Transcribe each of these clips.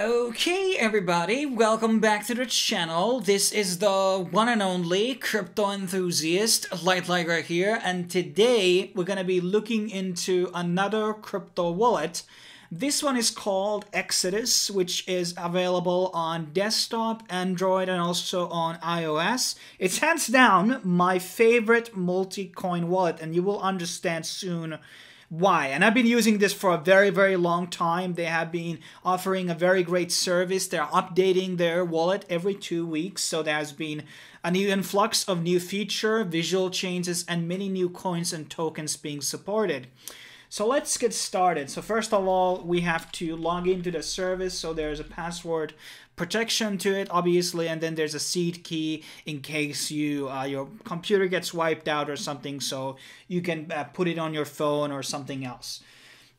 Okay, everybody, welcome back to the channel. This is the one and only crypto enthusiast, LiteLiger here, and today we're gonna be looking into another crypto wallet. This one is called Exodus, which is available on desktop, Android, and also on iOS. It's hands down my favorite multi-coin wallet, and you will understand soon why. And I've been using this for a very, very long time. They have been offering a very great service. They're updating their wallet every two weeks. So there has been a new influx of new feature, visual changes, and many new coins and tokens being supported. So let's get started. So first of all, we have to log into the service. So there's a password protection to it, obviously, and then there's a seed key in case you uh, your computer gets wiped out or something. So you can uh, put it on your phone or something else.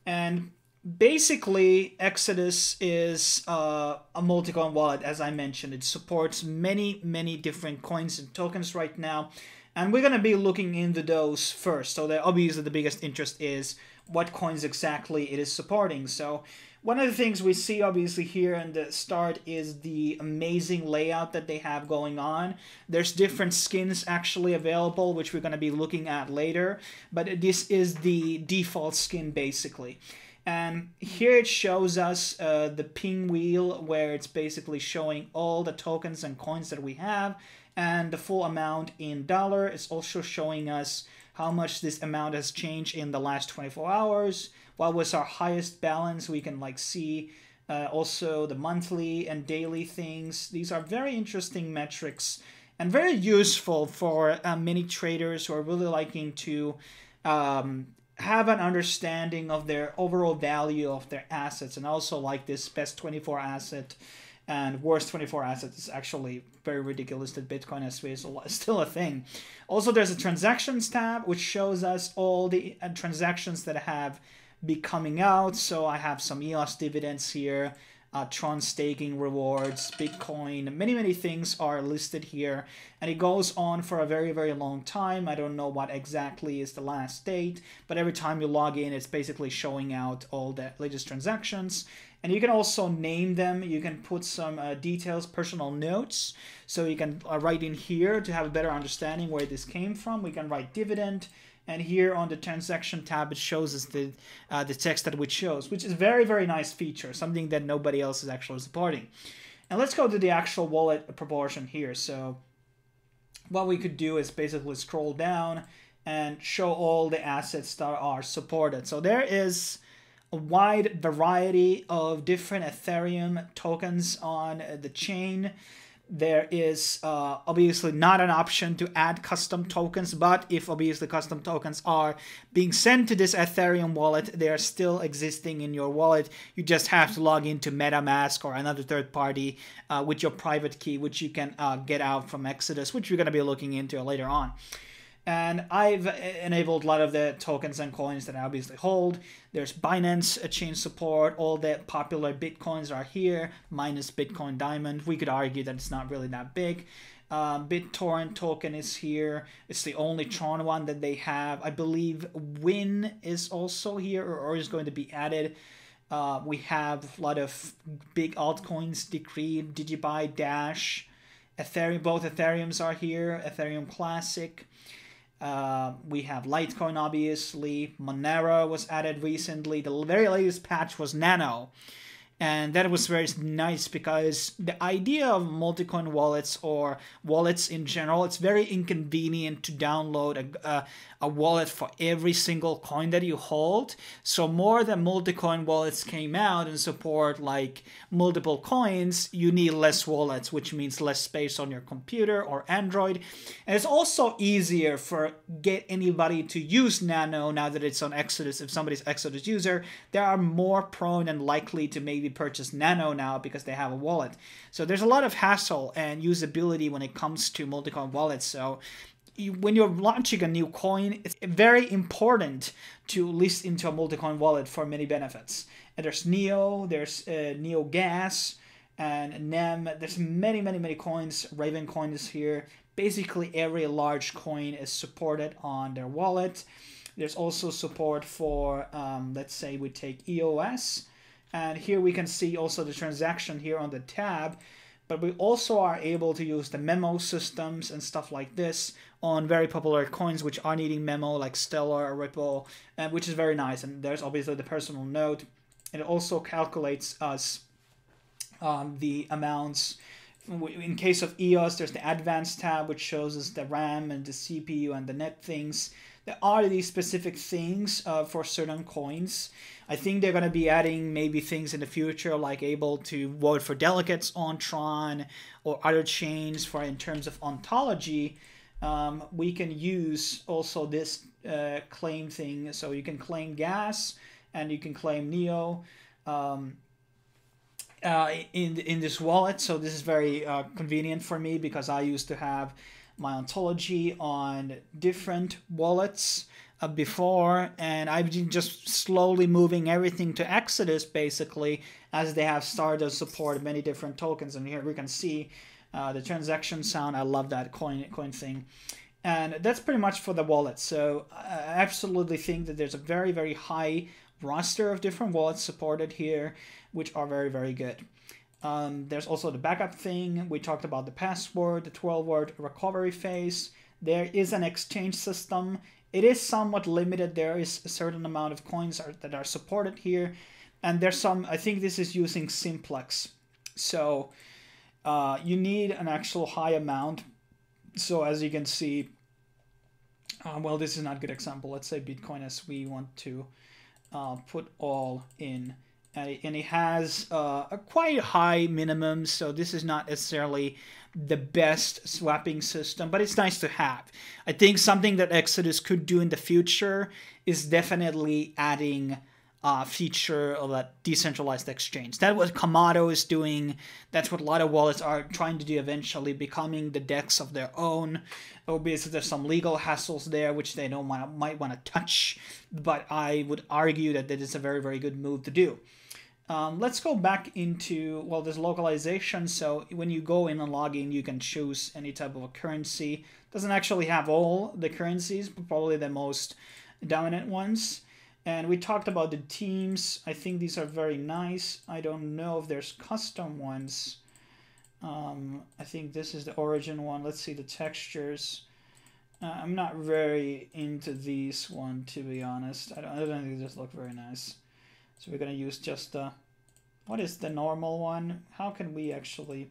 And basically, Exodus is uh, a multi-coin wallet, as I mentioned. It supports many, many different coins and tokens right now. And we're going to be looking into those first. So obviously the biggest interest is what coins exactly it is supporting. So one of the things we see obviously here in the start is the amazing layout that they have going on. There's different skins actually available, which we're going to be looking at later, but this is the default skin basically. And here it shows us uh, the pinwheel where it's basically showing all the tokens and coins that we have and the full amount in dollar. It's also showing us how much this amount has changed in the last 24 hours. What was our highest balance? We can like see uh, also the monthly and daily things. These are very interesting metrics and very useful for uh, many traders who are really liking to um, have an understanding of their overall value of their assets and also like this best 24 asset and worst 24 assets is actually very ridiculous that Bitcoin SV is still a thing. Also, there's a transactions tab which shows us all the uh, transactions that have been coming out. So I have some EOS dividends here, uh, Tron staking rewards, Bitcoin, many, many things are listed here. And it goes on for a very, very long time. I don't know what exactly is the last date, but every time you log in, it's basically showing out all the latest transactions. And you can also name them. You can put some uh, details, personal notes. So you can uh, write in here to have a better understanding where this came from. We can write dividend. And here on the transaction tab, it shows us the, uh, the text that we chose, which is very, very nice feature, something that nobody else is actually supporting. And let's go to the actual wallet proportion here. So what we could do is basically scroll down and show all the assets that are supported. So there is a wide variety of different Ethereum tokens on the chain. There is uh, obviously not an option to add custom tokens, but if obviously custom tokens are being sent to this Ethereum wallet, they are still existing in your wallet. You just have to log into MetaMask or another third party uh, with your private key, which you can uh, get out from Exodus, which we're going to be looking into later on. And I've enabled a lot of the tokens and coins that I obviously hold. There's Binance chain support. All the popular Bitcoins are here, minus Bitcoin Diamond. We could argue that it's not really that big. Um, BitTorrent token is here. It's the only Tron one that they have. I believe Win is also here or, or is going to be added. Uh, we have a lot of big altcoins, Decred, DigiByte, Dash, Ethereum. Both Ethereums are here. Ethereum Classic. Uh, we have Litecoin, obviously. Monero was added recently. The very latest patch was Nano and that was very nice because the idea of multi-coin wallets or wallets in general it's very inconvenient to download a, a, a, wallet for every single coin that you hold. So more than multi-coin wallets came out and support like multiple coins you need less wallets which means less space on your computer or android. And it's also easier for get anybody to use nano now that it's on exodus. If somebody's exodus user they are more prone and likely to maybe purchase Nano now because they have a wallet. So there's a lot of hassle and usability when it comes to multi-coin wallets. So you, when you're launching a new coin, it's very important to list into a multi-coin wallet for many benefits. And there's Neo, there's uh, Neo Gas, and NEM. There's many, many, many coins. Raven Coin is here. Basically, every large coin is supported on their wallet. There's also support for, um, let's say we take EOS And here we can see also the transaction here on the tab but we also are able to use the memo systems and stuff like this on very popular coins which are needing memo like Stellar or Ripple, and which is very nice. And there's obviously the personal note. It also calculates us um, the amounts. In case of EOS, there's the advanced tab which shows us the RAM and the CPU and the net things. There are these specific things uh, for certain coins. I think they're going to be adding maybe things in the future like able to vote for delegates on Tron or other chains for in terms of ontology. Um, we can use also this uh, claim thing. So you can claim gas and you can claim Neo. Um, uh, in in this wallet. So this is very uh, convenient for me because I used to have my ontology on different wallets uh, before, and I've been just slowly moving everything to Exodus basically as they have started to support many different tokens. And here we can see uh, the transaction sound. I love that coin coin thing. And that's pretty much for the wallet. So I absolutely think that there's a very, very high roster of different wallets supported here, which are very, very good. Um, there's also the backup thing. We talked about the password, the 12 word recovery phase. There is an exchange system. It is somewhat limited. There is a certain amount of coins are, that are supported here. And there's some, I think this is using simplex. So uh, you need an actual high amount. So as you can see, uh, well, this is not a good example. Let's say Bitcoin as we want to uh, put all in and it has uh, a quite high minimum, so this is not necessarily the best swapping system, but it's nice to have. I think something that Exodus could do in the future is definitely adding a feature of that decentralized exchange. That's what Komodo is doing. That's what a lot of wallets are trying to do eventually, becoming the DEX of their own. Obviously, there's some legal hassles there, which they don't might, might want to touch, but I would argue that that is a very, very good move to do. Um, let's go back into, well, there's localization. So when you go in and log in, you can choose any type of a currency. Doesn't actually have all the currencies, but probably the most dominant ones. And we talked about the teams. I think these are very nice. I don't know if there's custom ones. Um, I think this is the origin one. Let's see the textures. Uh, I'm not very into these one, to be honest. I don't, I don't think these look very nice. So we're going to use just the, what is the normal one? How can we actually,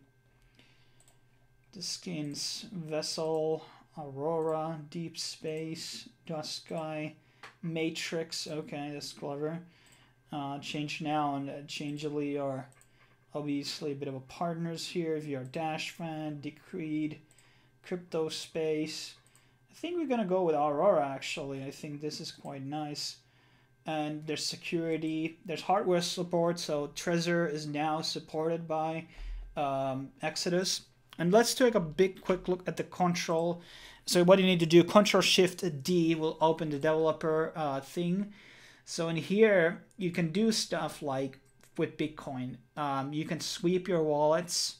the skins, Vessel, Aurora, Deep Space, Dusk Sky, Matrix, okay, that's clever. Uh, ChangeNOW and uh, Changelly are obviously a bit of a partners here. If you're Dash fan, Decred, Crypto Space. I think we're gonna go with Aurora actually. I think this is quite nice and there's security. There's hardware support, so Trezor is now supported by um, Exodus. And let's take a big quick look at the control. So what you need to do, Control Shift D will open the developer uh, thing. So in here, you can do stuff like with Bitcoin. Um, you can sweep your wallets.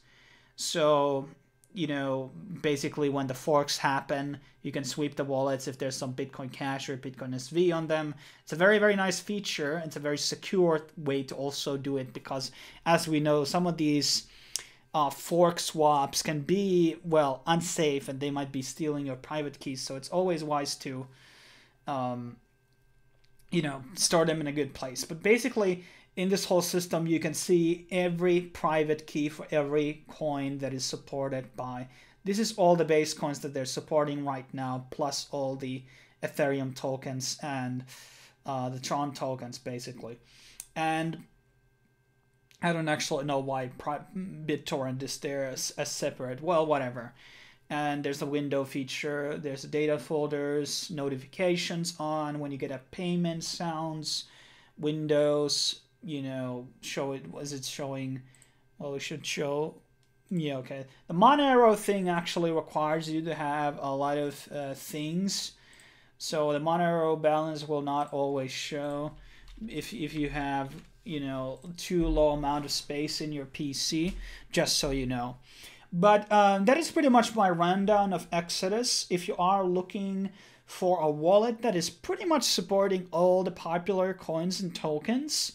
So you know, basically when the forks happen, you can sweep the wallets if there's some Bitcoin Cash or Bitcoin SV on them. It's a very, very nice feature. It's a very secure way to also do it because, as we know, some of these uh, fork swaps can be, well, unsafe and they might be stealing your private keys. So it's always wise to, um, you know, store them in a good place. But basically, in this whole system, you can see every private key for every coin that is supported by. This is all the base coins that they're supporting right now, plus all the Ethereum tokens and uh, the Tron tokens, basically. And I don't actually know why BitTorrent is there as, as separate. Well, whatever. And there's a window feature. There's data folders, notifications on when you get a payment sounds, windows, you know, show it, was it showing, well, it should show, yeah, okay. The Monero thing actually requires you to have a lot of uh, things. So the Monero balance will not always show if, if you have, you know, too low amount of space in your PC, just so you know. But um, that is pretty much my rundown of Exodus. If you are looking for a wallet that is pretty much supporting all the popular coins and tokens,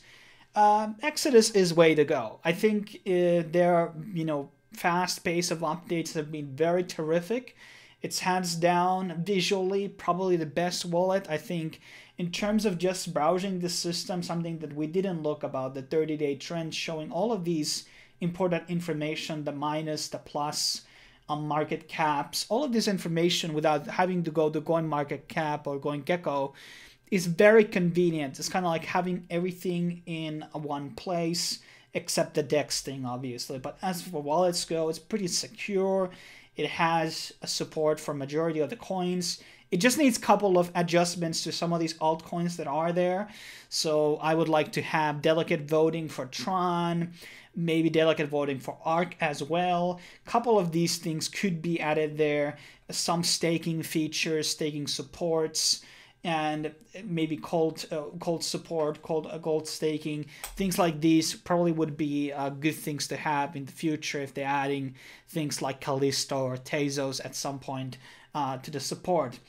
um, Exodus is way to go. I think uh, their you know fast pace of updates have been very terrific. It's hands down visually probably the best wallet. I think in terms of just browsing the system, something that we didn't look about the 30 day trend showing all of these important information, the minus, the plus, um, market caps, all of this information without having to go to Coin Market Cap or Coin Gecko is very convenient. It's kind of like having everything in one place except the DEX thing, obviously. But as for wallets go, it's pretty secure. It has a support for majority of the coins. It just needs a couple of adjustments to some of these altcoins that are there. So I would like to have delegate voting for Tron, maybe delegate voting for ARK as well. A couple of these things could be added there. Some staking features, staking supports and maybe cold uh, cold support, cold uh, gold staking, things like these probably would be uh, good things to have in the future if they're adding things like Callisto or Tezos at some point uh, to the support.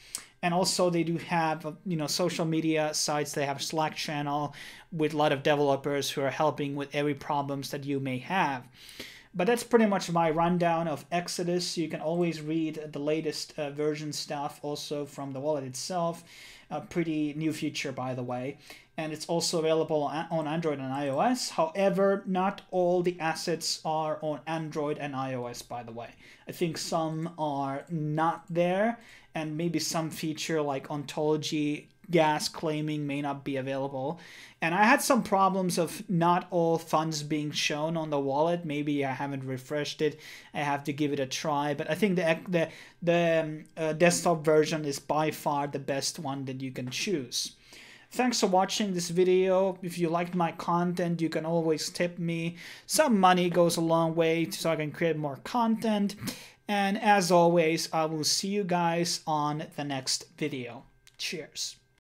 And also they do have uh, you know social media sites. They have Slack channel with a lot of developers who are helping with every problems that you may have. But that's pretty much my rundown of Exodus. You can always read the latest uh, version stuff also from the wallet itself. A pretty new feature, by the way. And it's also available on Android and iOS. However, not all the assets are on Android and iOS, by the way. I think some are not there, and maybe some feature like ontology gas claiming may not be available. And I had some problems of not all funds being shown on the wallet. Maybe I haven't refreshed it. I have to give it a try. But I think the the the um, uh, desktop version is by far the best one that you can choose. Thanks for watching this video. If you liked my content, you can always tip me. Some money goes a long way so I can create more content. And as always, I will see you guys on the next video. Cheers.